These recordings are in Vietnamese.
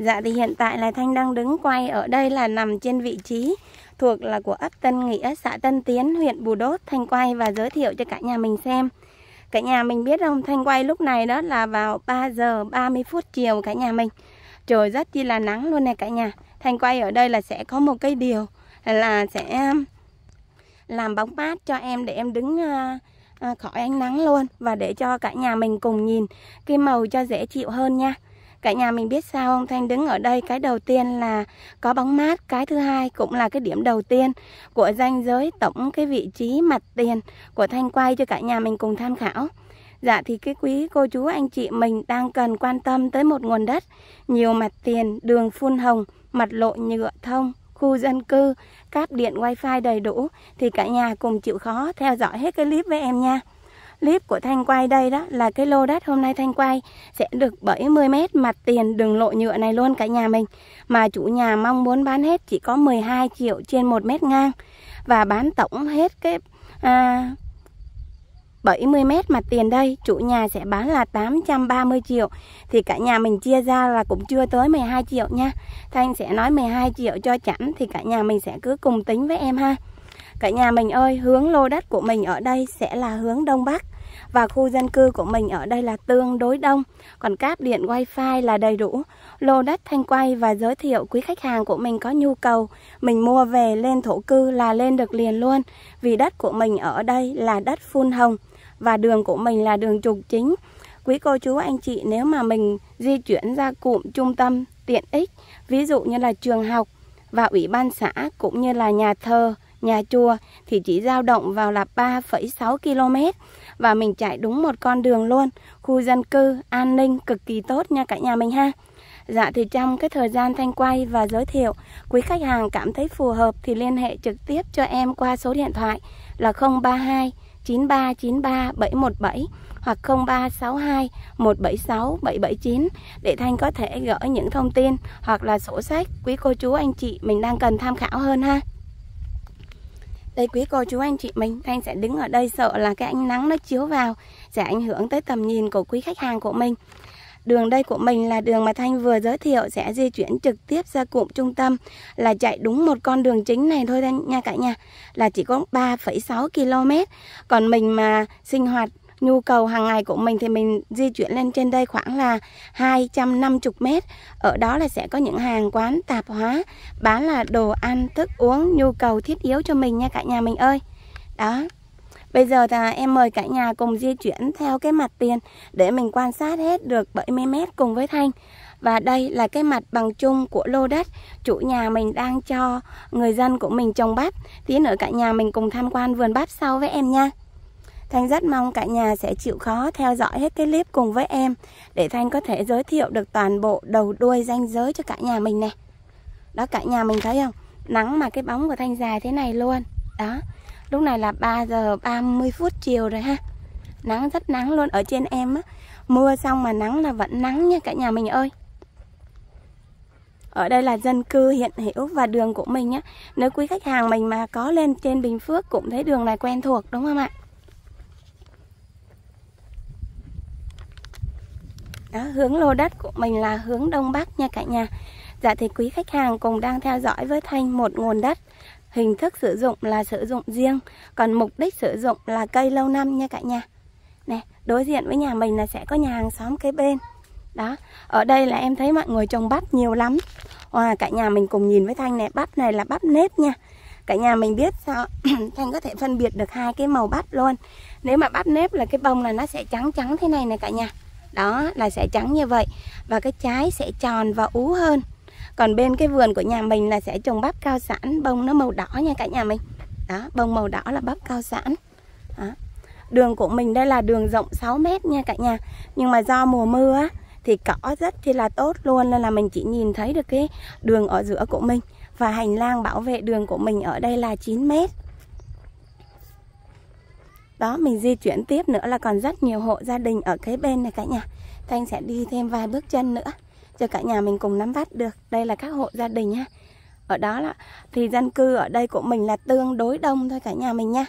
Dạ thì hiện tại là Thanh đang đứng quay ở đây là nằm trên vị trí thuộc là của ấp Tân Nghĩa, xã Tân Tiến, huyện Bù Đốt. Thanh quay và giới thiệu cho cả nhà mình xem. Cả nhà mình biết không, Thanh quay lúc này đó là vào 3 giờ 30 phút chiều cả nhà mình. Trời rất chi là nắng luôn nè cả nhà. Thanh quay ở đây là sẽ có một cái điều là sẽ um, làm bóng mát cho em để em đứng uh, uh, khỏi ánh nắng luôn và để cho cả nhà mình cùng nhìn cái màu cho dễ chịu hơn nha. Cả nhà mình biết sao không? Thanh đứng ở đây cái đầu tiên là có bóng mát, cái thứ hai cũng là cái điểm đầu tiên của danh giới tổng cái vị trí mặt tiền của Thanh quay cho cả nhà mình cùng tham khảo. Dạ thì cái quý cô chú anh chị mình đang cần quan tâm tới một nguồn đất nhiều mặt tiền, đường phun hồng, mặt lộ nhựa thông, khu dân cư, cáp điện wifi đầy đủ thì cả nhà cùng chịu khó theo dõi hết cái clip với em nha clip của Thanh quay đây đó là cái lô đất hôm nay Thanh quay sẽ được 70m mặt tiền đường lộ nhựa này luôn cả nhà mình. Mà chủ nhà mong muốn bán hết chỉ có 12 triệu trên 1 mét ngang. Và bán tổng hết cái à, 70m mặt tiền đây Chủ nhà sẽ bán là 830 triệu Thì cả nhà mình chia ra là cũng chưa tới 12 triệu nha Thanh sẽ nói 12 triệu cho chẵn Thì cả nhà mình sẽ cứ cùng tính với em ha Cả nhà mình ơi hướng lô đất của mình ở đây sẽ là hướng Đông Bắc và khu dân cư của mình ở đây là tương đối đông. Còn cáp điện wifi là đầy đủ. Lô đất thanh quay và giới thiệu quý khách hàng của mình có nhu cầu. Mình mua về lên thổ cư là lên được liền luôn. Vì đất của mình ở đây là đất phun hồng. Và đường của mình là đường trục chính. Quý cô chú anh chị nếu mà mình di chuyển ra cụm trung tâm tiện ích ví dụ như là trường học và ủy ban xã cũng như là nhà thờ nhà chùa thì chỉ dao động vào là 3,6 km và mình chạy đúng một con đường luôn. Khu dân cư, an ninh cực kỳ tốt nha cả nhà mình ha. Dạ thì trong cái thời gian thanh quay và giới thiệu, quý khách hàng cảm thấy phù hợp thì liên hệ trực tiếp cho em qua số điện thoại là 032 9393 717 hoặc 0362 176 779 để Thanh có thể gửi những thông tin hoặc là sổ sách quý cô chú anh chị mình đang cần tham khảo hơn ha. Đây quý cô chú anh chị mình, Thanh sẽ đứng ở đây sợ là cái ánh nắng nó chiếu vào sẽ ảnh hưởng tới tầm nhìn của quý khách hàng của mình. Đường đây của mình là đường mà Thanh vừa giới thiệu sẽ di chuyển trực tiếp ra cụm trung tâm là chạy đúng một con đường chính này thôi nha cả nhà. Là chỉ có 3,6 km. Còn mình mà sinh hoạt nhu cầu hàng ngày của mình thì mình di chuyển lên trên đây khoảng là 250 mét. Ở đó là sẽ có những hàng quán tạp hóa bán là đồ ăn, thức uống, nhu cầu thiết yếu cho mình nha cả nhà mình ơi. Đó. Bây giờ thì em mời cả nhà cùng di chuyển theo cái mặt tiền để mình quan sát hết được 70 mét cùng với Thanh. Và đây là cái mặt bằng chung của lô đất chủ nhà mình đang cho người dân của mình trồng bắp. Tí nữa cả nhà mình cùng tham quan vườn bắp sau với em nha. Thanh rất mong cả nhà sẽ chịu khó theo dõi hết cái clip cùng với em để Thanh có thể giới thiệu được toàn bộ đầu đuôi danh giới cho cả nhà mình nè. Đó, cả nhà mình thấy không? Nắng mà cái bóng của Thanh dài thế này luôn. Đó. Lúc này là 3 giờ 30 phút chiều rồi ha. Nắng rất nắng luôn ở trên em á. Mưa xong mà nắng là vẫn nắng nha cả nhà mình ơi. Ở đây là dân cư hiện hữu và đường của mình á. Nếu quý khách hàng mình mà có lên trên Bình Phước cũng thấy đường này quen thuộc, đúng không ạ? Đó, hướng lô đất của mình là hướng Đông Bắc nha cả nhà. Dạ thì quý khách hàng cùng đang theo dõi với Thanh một nguồn đất. Hình thức sử dụng là sử dụng riêng, còn mục đích sử dụng là cây lâu năm nha cả nhà. Nè, đối diện với nhà mình là sẽ có nhà hàng xóm kế bên. Đó, ở đây là em thấy mọi người trồng bắp nhiều lắm. Wow, cả nhà mình cùng nhìn với Thanh này, bắp này là bắp nếp nha. Cả nhà mình biết sao Thanh có thể phân biệt được hai cái màu bắp luôn. Nếu mà bắp nếp là cái bông là nó sẽ trắng trắng thế này này cả nhà đó là sẽ trắng như vậy và cái trái sẽ tròn và ú hơn. Còn bên cái vườn của nhà mình là sẽ trồng bắp cao sản bông nó màu đỏ nha cả nhà mình. Đó bông màu đỏ là bắp cao sản đó. đường của mình đây là đường rộng 6 mét nha cả nhà. Nhưng mà do mùa mưa á, thì cỏ rất thì là tốt luôn nên là mình chỉ nhìn thấy được cái đường ở giữa của mình. Và hành lang bảo vệ đường của mình ở đây là 9 mét đó, mình di chuyển tiếp nữa là còn rất nhiều hộ gia đình ở cái bên này cả nhà Thanh sẽ đi thêm vài bước chân nữa, cho cả nhà mình cùng nắm bắt được đây là các hộ gia đình ha ở đó là, thì dân cư ở đây của mình là tương đối đông thôi cả nhà mình nha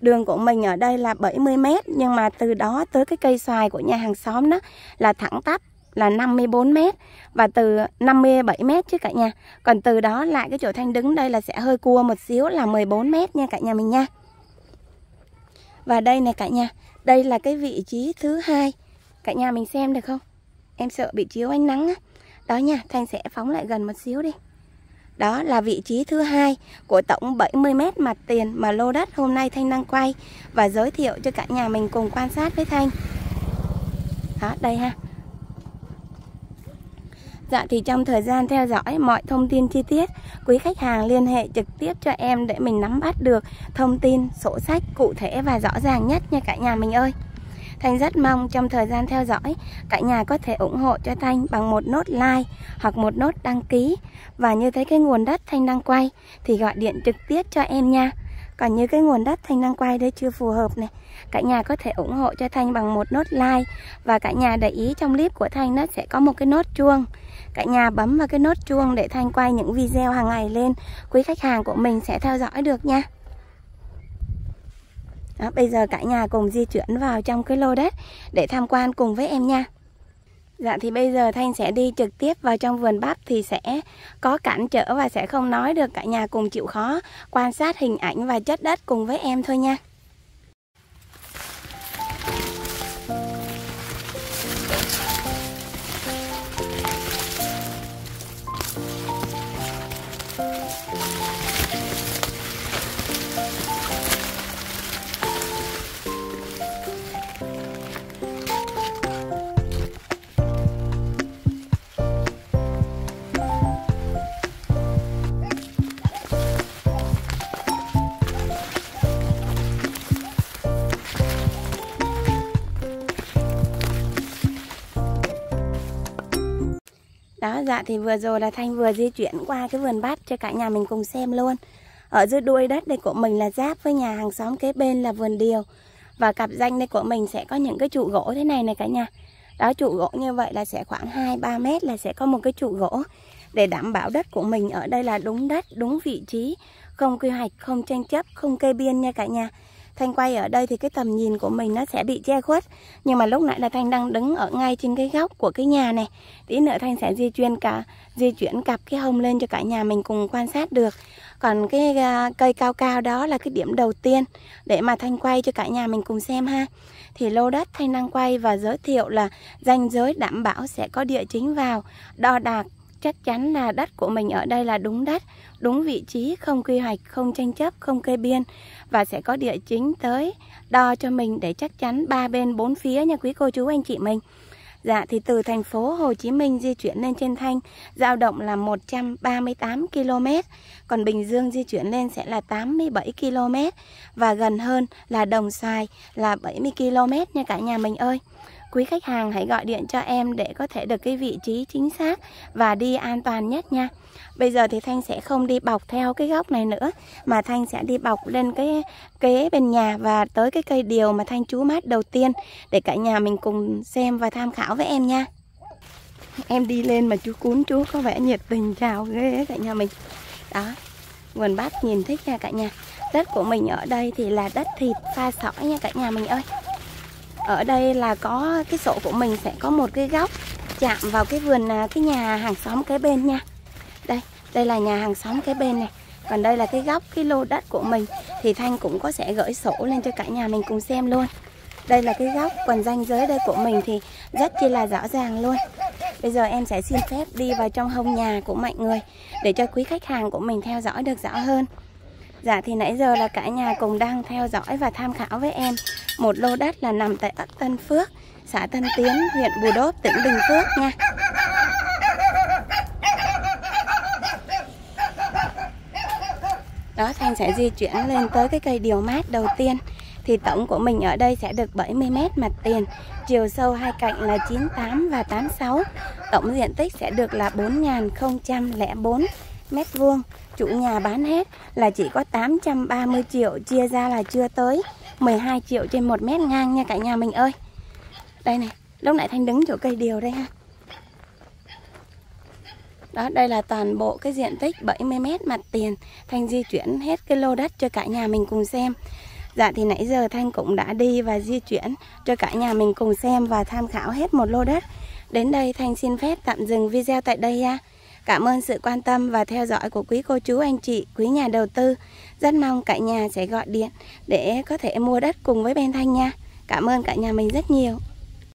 đường của mình ở đây là 70 mét, nhưng mà từ đó tới cái cây xoài của nhà hàng xóm đó là thẳng tắp, là 54 mét và từ 57 mét chứ cả nhà. Còn từ đó lại cái chỗ Thanh đứng đây là sẽ hơi cua một xíu, là 14 mét nha cả nhà mình nha. Và đây này cả nhà, đây là cái vị trí thứ hai. Cả nhà mình xem được không? Em sợ bị chiếu ánh nắng á. Đó nha, Thanh sẽ phóng lại gần một xíu đi. Đó là vị trí thứ hai của tổng 70 mét mặt tiền mà lô đất hôm nay Thanh đang quay và giới thiệu cho cả nhà mình cùng quan sát với Thanh. Đó, đây ha. Dạ thì trong thời gian theo dõi mọi thông tin chi tiết, quý khách hàng liên hệ trực tiếp cho em để mình nắm bắt được thông tin, sổ sách cụ thể và rõ ràng nhất nha cả nhà mình ơi. Thanh rất mong trong thời gian theo dõi, cả nhà có thể ủng hộ cho Thanh bằng một nốt like hoặc một nốt đăng ký. Và như thấy cái nguồn đất Thanh đang quay thì gọi điện trực tiếp cho em nha. Còn như cái nguồn đất Thanh đang quay đấy chưa phù hợp này. Cả nhà có thể ủng hộ cho Thanh bằng một nốt like. Và cả nhà để ý trong clip của Thanh nó sẽ có một cái nốt chuông. Cả nhà bấm vào cái nốt chuông để Thanh quay những video hàng ngày lên. Quý khách hàng của mình sẽ theo dõi được nha. Đó, Bây giờ cả nhà cùng di chuyển vào trong cái lô đất Để tham quan cùng với em nha. Dạ thì bây giờ Thanh sẽ đi trực tiếp vào trong vườn bắp thì sẽ có cản trở và sẽ không nói được, cả nhà cùng chịu khó quan sát hình ảnh và chất đất cùng với em thôi nha. Dạ thì vừa rồi là Thanh vừa di chuyển qua cái vườn bát cho cả nhà mình cùng xem luôn. Ở dưới đuôi đất đây của mình là giáp với nhà hàng xóm kế bên là vườn điều. Và cặp danh đây của mình sẽ có những cái trụ gỗ thế này này cả nhà. Đó trụ gỗ như vậy là sẽ khoảng 2-3 mét là sẽ có một cái trụ gỗ. Để đảm bảo đất của mình ở đây là đúng đất, đúng vị trí. Không quy hoạch, không tranh chấp, không kê biên nha cả nhà. Thanh quay ở đây thì cái tầm nhìn của mình nó sẽ bị che khuất. Nhưng mà lúc nãy là Thanh đang đứng ở ngay trên cái góc của cái nhà này. Tí nữa Thanh sẽ di chuyển cả di chuyển cặp cái hông lên cho cả nhà mình cùng quan sát được. Còn cái uh, cây cao cao đó là cái điểm đầu tiên Để mà Thanh quay cho cả nhà mình cùng xem ha. Thì lô đất Thanh đang quay và giới thiệu là danh giới đảm bảo sẽ có địa chính vào Đo đạc chắc chắn là đất của mình ở đây là đúng đất, đúng vị trí, không quy hoạch, không tranh chấp, không kê biên và sẽ có địa chính tới đo cho mình để chắc chắn ba bên bốn phía nha quý cô chú anh chị mình. Dạ thì từ thành phố Hồ Chí Minh di chuyển lên trên Thanh dao động là 138 km, còn Bình Dương di chuyển lên sẽ là 87 km và gần hơn là Đồng Xoài là 70 km nha cả nhà mình ơi quý khách hàng hãy gọi điện cho em để có thể được cái vị trí chính xác và đi an toàn nhất nha. Bây giờ thì Thanh sẽ không đi bọc theo cái góc này nữa mà Thanh sẽ đi bọc lên cái kế bên nhà và tới cái cây điều mà Thanh chú mát đầu tiên để cả nhà mình cùng xem và tham khảo với em nha. Em đi lên mà chú cún chú có vẻ nhiệt tình chào ghê cả nhà mình. Đó, vườn bát nhìn thích nha cả nhà. Đất của mình ở đây thì là đất thịt pha sỏi nha cả nhà mình ơi ở đây là có cái sổ của mình sẽ có một cái góc chạm vào cái vườn à, cái nhà hàng xóm kế bên nha. Đây đây là nhà hàng xóm kế bên này. Còn đây là cái góc, cái lô đất của mình. Thì thanh cũng có sẽ gửi sổ lên cho cả nhà mình cùng xem luôn. Đây là cái góc, còn ranh giới đây của mình thì rất chi là rõ ràng luôn. Bây giờ em sẽ xin phép đi vào trong hông nhà của mọi người để cho quý khách hàng của mình theo dõi được rõ hơn. Dạ thì nãy giờ là cả nhà cùng đang theo dõi và tham khảo với em một lô đất là nằm tại ấp Tân Phước, xã Tân Tiến, huyện Bù Đốp, tỉnh Bình Phước nha. Đó Thanh sẽ di chuyển lên tới cái cây điều mát đầu tiên. Thì tổng của mình ở đây sẽ được 70m mặt tiền chiều sâu hai cạnh là 98 và 86 tổng diện tích sẽ được là 4.004 mét vuông. Chủ nhà bán hết là chỉ có 830 triệu chia ra là chưa tới. 12 triệu trên một mét ngang nha cả nhà mình ơi. Đây này lúc nãy thanh đứng chỗ cây điều đây ha. Đó đây là toàn bộ cái diện tích 70 mét mặt tiền. Thanh di chuyển hết cái lô đất cho cả nhà mình cùng xem. Dạ thì nãy giờ Thanh cũng đã đi và di chuyển cho cả nhà mình cùng xem và tham khảo hết một lô đất. Đến đây Thanh xin phép tạm dừng video tại đây nha. Cảm ơn sự quan tâm và theo dõi của quý cô chú anh chị, quý nhà đầu tư. Rất mong cả nhà sẽ gọi điện để có thể mua đất cùng với bên Thanh nha. Cảm ơn cả nhà mình rất nhiều.